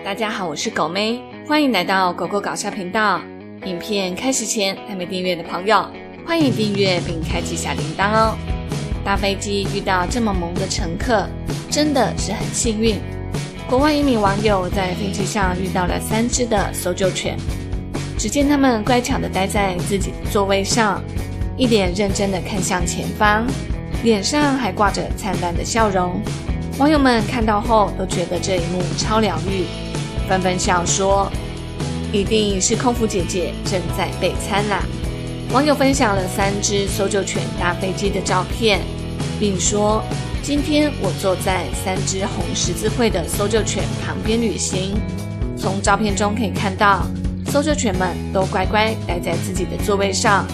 大家好，我是狗妹，欢迎来到狗狗搞笑频道。影片开始前，还没订阅的朋友，欢迎订阅并开启小铃铛哦。搭飞机遇到这么萌的乘客，真的是很幸运。国外一名网友在飞机上遇到了三只的搜救犬，只见它们乖巧地待在自己的座位上，一脸认真地看向前方，脸上还挂着灿烂的笑容。网友们看到后都觉得这一幕超疗愈，纷纷笑说：“一定是空服姐姐正在备餐啦！”网友分享了三只搜救犬搭飞机的照片，并说：“今天我坐在三只红十字会的搜救犬旁边旅行。从照片中可以看到，搜救犬们都乖乖待在自己的座位上，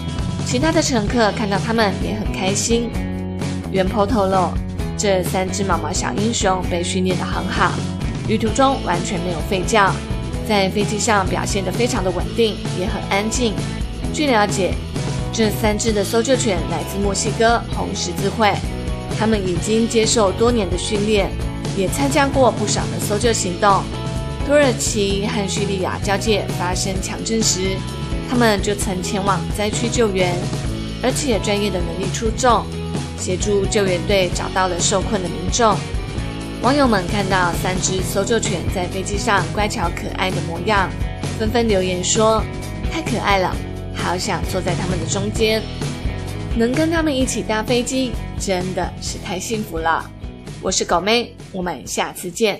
其他的乘客看到他们也很开心。”原 po 透露。这三只毛毛小英雄被训练得很好，旅途中完全没有吠叫，在飞机上表现得非常的稳定，也很安静。据了解，这三只的搜救犬来自墨西哥红十字会，他们已经接受多年的训练，也参加过不少的搜救行动。土耳其和叙利亚交界发生强震时，他们就曾前往灾区救援，而且专业的能力出众。协助救援队找到了受困的民众。网友们看到三只搜救犬在飞机上乖巧可爱的模样，纷纷留言说：“太可爱了，好想坐在它们的中间，能跟他们一起搭飞机，真的是太幸福了。”我是狗妹，我们下次见。